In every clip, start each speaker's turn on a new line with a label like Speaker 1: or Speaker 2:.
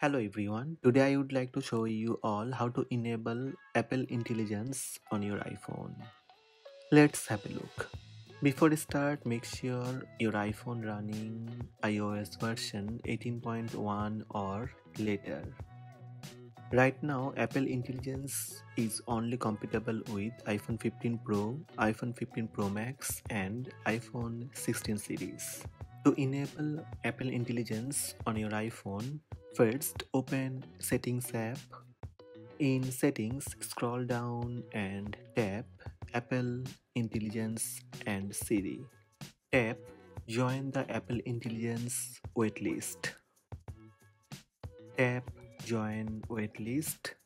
Speaker 1: Hello everyone, today I would like to show you all how to enable Apple Intelligence on your iPhone. Let's have a look. Before start, make sure your iPhone running iOS version 18.1 or later. Right now, Apple Intelligence is only compatible with iPhone 15 Pro, iPhone 15 Pro Max and iPhone 16 series. To enable Apple Intelligence on your iPhone, First, open Settings app. In Settings, scroll down and tap Apple Intelligence and Siri. Tap Join the Apple Intelligence waitlist. Tap Join waitlist.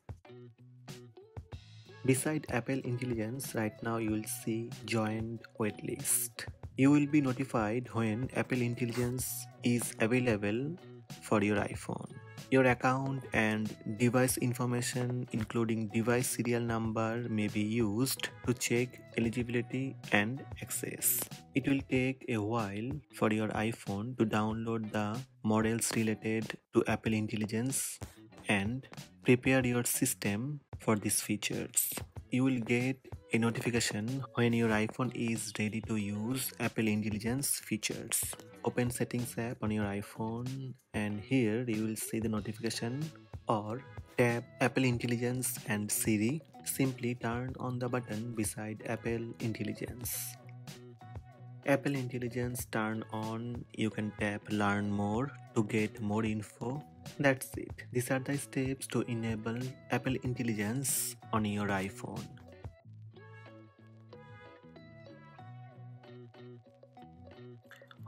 Speaker 1: Beside Apple Intelligence, right now you will see Joined waitlist. You will be notified when Apple Intelligence is available for your iPhone. Your account and device information including device serial number may be used to check eligibility and access. It will take a while for your iPhone to download the models related to Apple Intelligence and prepare your system for these features. You will get a notification when your iPhone is ready to use Apple Intelligence features. Open Settings app on your iPhone and here you will see the notification or tap Apple Intelligence and Siri. Simply turn on the button beside Apple Intelligence. Apple Intelligence turn on, you can tap learn more to get more info. That's it. These are the steps to enable Apple Intelligence on your iPhone.